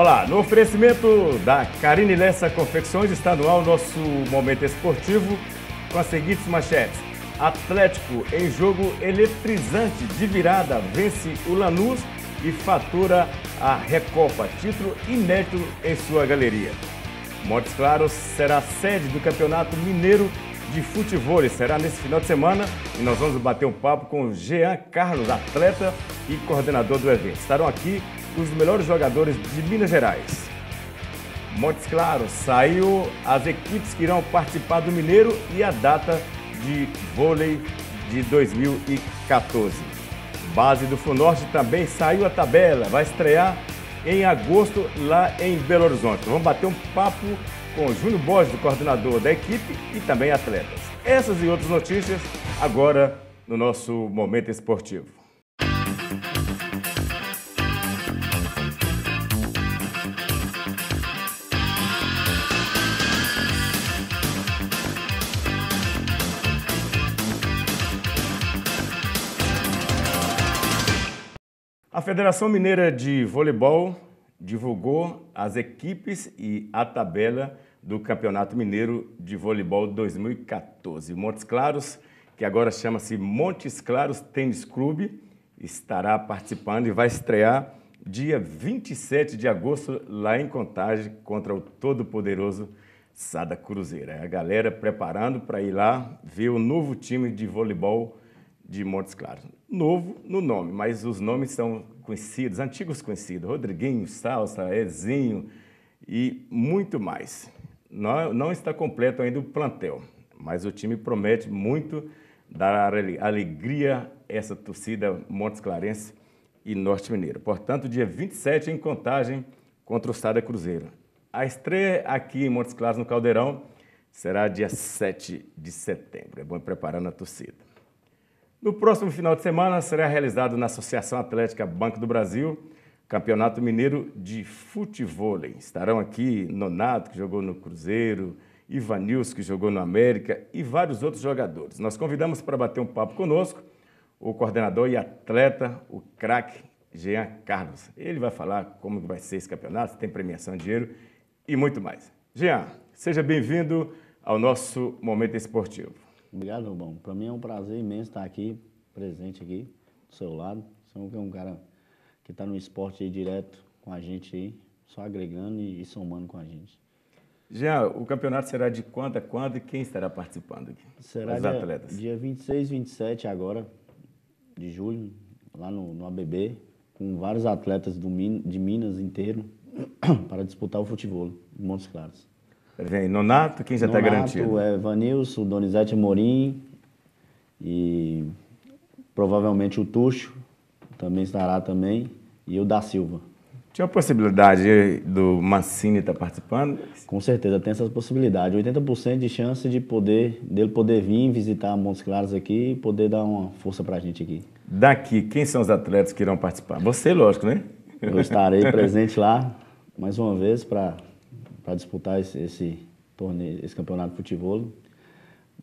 Olá, no oferecimento da Carine Lessa Confecções está no ar o nosso momento esportivo com as seguintes manchetes. Atlético em jogo eletrizante de virada vence o Lanús e fatura a Recopa, título inédito em sua galeria. Montes Claros será sede do Campeonato Mineiro de Futebol. Será nesse final de semana e nós vamos bater um papo com Jean Carlos, atleta e coordenador do evento. Estarão aqui os melhores jogadores de Minas Gerais. Montes Claros saiu as equipes que irão participar do Mineiro e a data de vôlei de 2014. Base do Funorte também saiu a tabela, vai estrear em agosto lá em Belo Horizonte. Vamos bater um papo com Júnior Borges, coordenador da equipe e também atletas. Essas e outras notícias agora no nosso Momento Esportivo. Federação Mineira de Voleibol divulgou as equipes e a tabela do Campeonato Mineiro de Voleibol 2014. Montes Claros, que agora chama-se Montes Claros Tênis Clube, estará participando e vai estrear dia 27 de agosto lá em Contagem contra o todo-poderoso Sada Cruzeiro. É a galera preparando para ir lá ver o novo time de voleibol de Montes Claros. Novo no nome, mas os nomes são conhecidos, antigos conhecidos, Rodriguinho, Salsa, Ezinho e muito mais. Não, não está completo ainda o plantel, mas o time promete muito dar alegria a essa torcida Montes Clarense e Norte Mineiro. Portanto, dia 27 em Contagem contra o Sada Cruzeiro. A estreia aqui em Montes Claros, no Caldeirão, será dia 7 de setembro. É bom ir preparando a torcida. No próximo final de semana será realizado na Associação Atlética Banco do Brasil Campeonato Mineiro de Futebol. Estarão aqui Nonato, que jogou no Cruzeiro, Ivanilson, que jogou no América e vários outros jogadores. Nós convidamos para bater um papo conosco o coordenador e atleta, o craque Jean Carlos. Ele vai falar como vai ser esse campeonato, tem premiação, dinheiro e muito mais. Jean, seja bem-vindo ao nosso Momento Esportivo. Obrigado, Rubão. Para mim é um prazer imenso estar aqui, presente aqui, do seu lado. Você é um cara que está no esporte aí direto com a gente aí, só agregando e, somando com a gente. Já, o campeonato será de quando a quando e quem estará participando aqui? Será Os dia, atletas. dia 26 27 agora, de julho, lá no, no ABB, com vários atletas do, de Minas inteiro para disputar o futebol em Montes Claros. Vem Nonato, quem já está garantido? Nonato, é Vanilson, Donizete Morim e provavelmente o Tuxo também estará também e o da Silva. Tinha a possibilidade do Mancini estar tá participando? Com certeza, tem essa possibilidade. 80% de chance de poder, dele poder vir visitar Montes Claros aqui e poder dar uma força para a gente aqui. Daqui, quem são os atletas que irão participar? Você, lógico, né? Eu estarei presente lá, mais uma vez, para para disputar esse, esse, torneio, esse campeonato de futebol.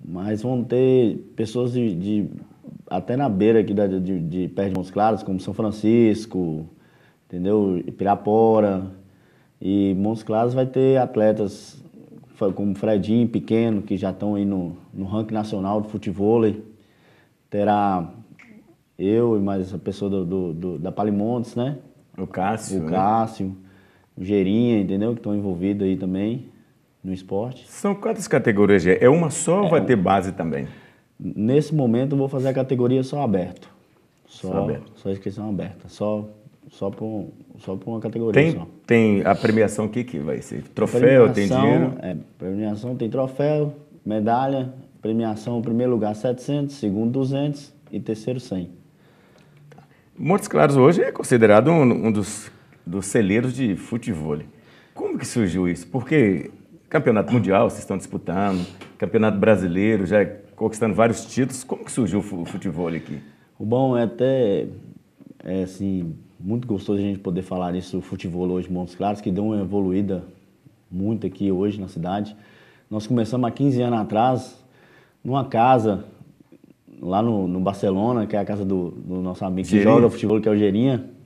Mas vão ter pessoas de, de até na beira aqui de, de, de perto de Montes Claros, como São Francisco, entendeu? Pirapora. E Montes Claros vai ter atletas como Fredinho, pequeno, que já estão aí no, no ranking nacional de futebol. Terá eu e mais a pessoa do, do, do, da Palimontes, né? O Cássio. O né? Cássio. Né? Gerinha, entendeu? Que estão envolvidos aí também no esporte. São quantas categorias? É uma só ou vai ter base também? Nesse momento eu vou fazer a categoria só aberto. Só, só, aberto. só inscrição aberta. Só, só para só uma categoria tem, só. Tem a premiação o que, que vai ser? Troféu, tem dinheiro? É, premiação tem troféu, medalha, premiação, primeiro lugar 700, segundo 200 e terceiro 100. Montes Claros hoje é considerado um, um dos dos celeiros de futebol. Como que surgiu isso? Porque campeonato mundial vocês estão disputando, campeonato brasileiro já conquistando vários títulos. Como que surgiu o futebol aqui? O bom é até é, assim muito gostoso a gente poder falar isso do futebol hoje, Montes Claros, que deu uma evoluída muito aqui hoje na cidade. Nós começamos há 15 anos atrás numa casa lá no, no Barcelona, que é a casa do, do nosso amigo que joga futebol, que é o Gerinha.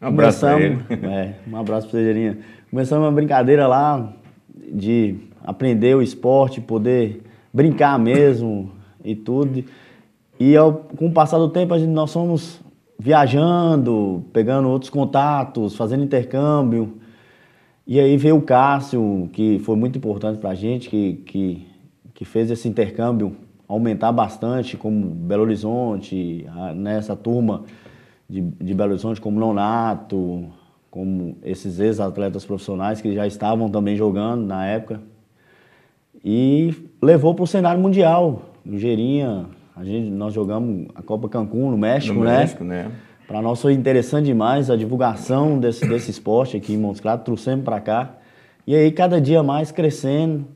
Um abraço ele. É, um abraço para Gerinha. Começamos uma brincadeira lá de aprender o esporte, poder brincar mesmo e tudo. E ao, com o passar do tempo, a gente, nós fomos viajando, pegando outros contatos, fazendo intercâmbio. E aí veio o Cássio, que foi muito importante para a gente, que, que, que fez esse intercâmbio aumentar bastante, como Belo Horizonte, nessa turma de, de Belo Horizonte, como Nonato, como esses ex-atletas profissionais que já estavam também jogando na época. E levou para o cenário mundial. O Gerinha, a gente, nós jogamos a Copa Cancún no México, no né? México, né? Para nós foi interessante demais a divulgação desse, desse esporte aqui em Montes Claros, trouxemos para cá. E aí, cada dia mais crescendo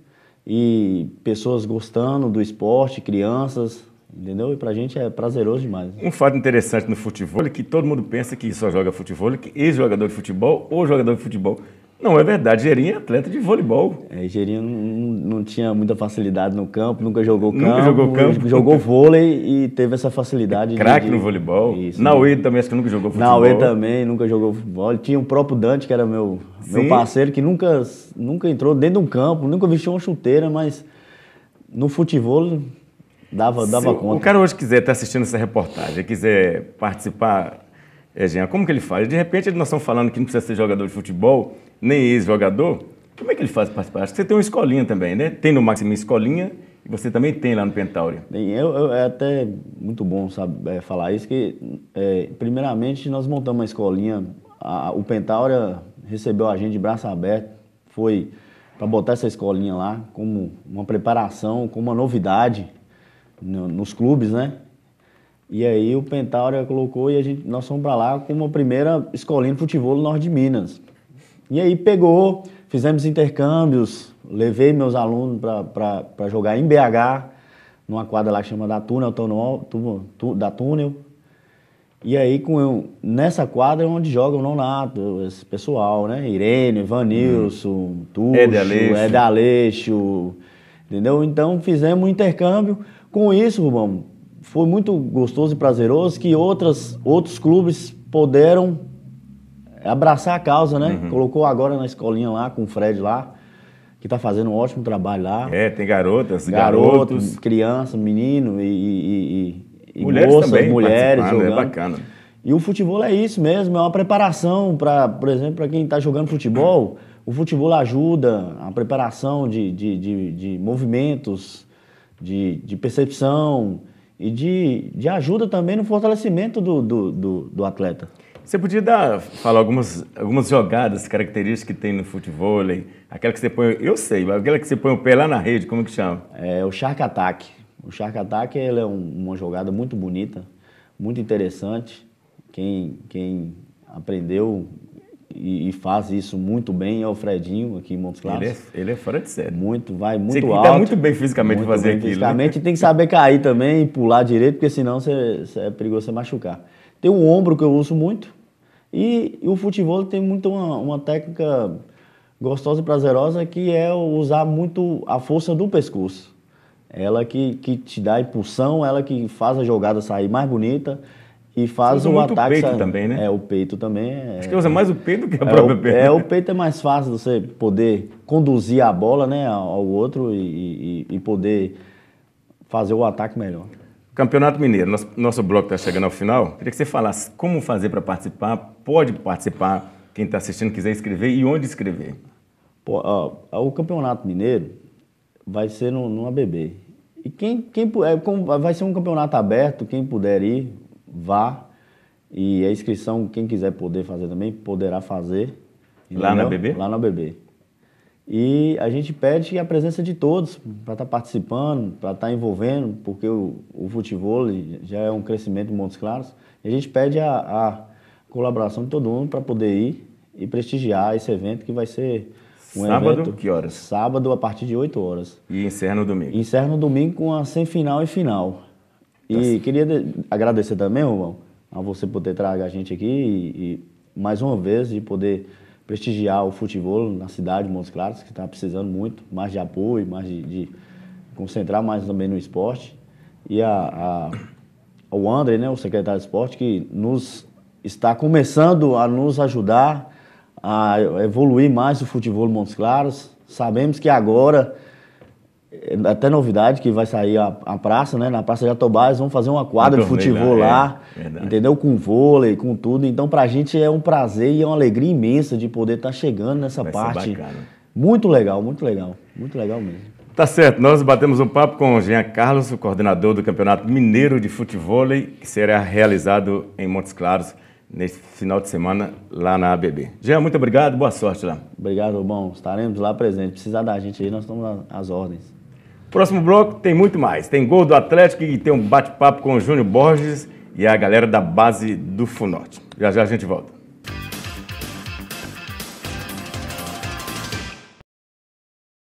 e pessoas gostando do esporte, crianças, entendeu? E pra gente é prazeroso demais. Um fato interessante no futebol é que todo mundo pensa que só joga futebol, que ex-jogador de futebol ou jogador de futebol. Não, é verdade, Gerinha é atleta de voleibol. É, Gerinha não, não, tinha muita facilidade no campo, nunca jogou nunca campo. jogou campo. Jogou vôlei e teve essa facilidade. É craque no voleibol. Isso, Nauê também, acho que nunca jogou futebol. Nauê também, nunca jogou futebol. Tinha o próprio Dante, que era meu, meu parceiro, que nunca, nunca entrou dentro de um campo, nunca vestiu uma chuteira, mas no futebol dava, dava Se conta. o cara hoje quiser estar assistindo essa reportagem, quiser participar, é, Jean, como que ele faz? De repente, nós estamos falando que não precisa ser jogador de futebol, nem ex-jogador. Como é que ele faz para participar? Acho que você tem uma escolinha também, né? Tem no Máximo Escolinha e você também tem lá no Pentáurea. Bem, eu, eu, é até muito bom sabe, é, falar isso, que é, primeiramente nós montamos uma escolinha, a, o Pentáurea recebeu a gente de braço aberto, foi para botar essa escolinha lá como uma preparação, como uma novidade no, nos clubes, né? E aí o Pentáurea colocou e a gente, nós fomos para lá com uma primeira escolinha de futebol no norte de Minas. E aí pegou, fizemos intercâmbios, levei meus alunos para jogar em BH, numa quadra lá que chama da Túnel, da Túnel. E aí, com nessa quadra é onde joga o Nonato, esse pessoal, né? Irene, Vanilson, hum. Tuxo, Ed Aleixo, entendeu? Então, fizemos um intercâmbio. Com isso, Rubão, foi muito gostoso e prazeroso que outras, outros clubes puderam abraçar a causa, né? Uhum. Colocou agora na escolinha lá, com o Fred lá, que está fazendo um ótimo trabalho lá. É, tem garotas, garotos. garotos criança, menino e, e, e mulheres moças, também mulheres é jogando. É bacana. E o futebol é isso mesmo, é uma preparação para, por exemplo, para quem está jogando futebol, o futebol ajuda a preparação de, de, de, de movimentos, de, de percepção e de, de ajuda também no fortalecimento do, do, do, do atleta. Você podia dar, falar algumas, algumas jogadas, características que tem no futebol, aquela que você põe, eu sei, aquela que você põe o pé lá na rede, como que chama? É o Shark Attack. O Shark Attack ele é um, uma jogada muito bonita, muito interessante. Quem, quem aprendeu e, e, faz isso muito bem é o Fredinho aqui em Montes Claros. Ele é, ele é fora de série. Muito, vai muito você alto. Você muito bem fisicamente muito fazer bem aquilo. Né? Fisicamente né? tem que saber cair também e pular direito, porque senão você é perigoso você machucar. Tem o ombro que eu uso muito. E, e o futebol tem muito uma, uma, técnica gostosa e prazerosa que é usar muito a força do pescoço. Ela que, que te dá impulsão, ela que faz a jogada sair mais bonita e faz o ataque. O peito também, né? É, o peito também. É, Acho que usa mais o peito do que a é própria o, perna. É, o peito é mais fácil você poder conduzir a bola né, ao outro e, e, e poder fazer o ataque melhor. Campeonato Mineiro, nosso, nosso bloco está chegando ao final. Queria que você falasse como fazer para participar, pode participar, quem está assistindo quiser escrever e onde escrever. Pô, ó, o Campeonato Mineiro vai ser no, no ABB. E quem, quem é, vai ser um campeonato aberto, quem puder ir, vá. E a inscrição, quem quiser poder fazer também, poderá fazer. Entendeu? Lá na ABB? Lá na ABB. E a gente pede a presença de todos para estar tá participando, para estar tá envolvendo, porque o, o futebol já é um crescimento em Montes Claros. E a gente pede a, a colaboração de todo mundo para poder ir e prestigiar esse evento que vai ser um Sábado, evento, que horas? Sábado a partir de 8 horas. E encerra no domingo? Encerra no domingo com a semifinal e final. E tá queria agradecer também, irmão, a você poder trazer a gente aqui e, e mais uma vez de poder prestigiar o futebol na cidade de Montes Claros, que está precisando muito, mais de apoio, mais de, de, concentrar mais também no esporte. E a, a, o André, né, o secretário de esporte, que nos está começando a nos ajudar a evoluir mais o futebol Montes Claros. Sabemos que agora, até novidade que vai sair a, a praça, né? Na Praça de Atobás, vamos fazer uma quadra de futebol lá, é, entendeu? Com vôlei, com tudo. Então, pra gente é um prazer e é uma alegria imensa de poder estar tá chegando nessa vai parte. Muito legal, muito legal, muito legal mesmo. Tá certo, nós batemos um papo com o Jean Carlos, o coordenador do Campeonato Mineiro de Futebol, que será realizado em Montes Claros nesse final de semana lá na ABB. Jean, muito obrigado, boa sorte lá. Obrigado, bom, estaremos lá presentes. Precisar da gente aí, nós estamos às ordens. Próximo bloco tem muito mais. Tem gol do Atlético e tem um bate-papo com o Júnior Borges e a galera da base do Funorte. Já já a gente volta.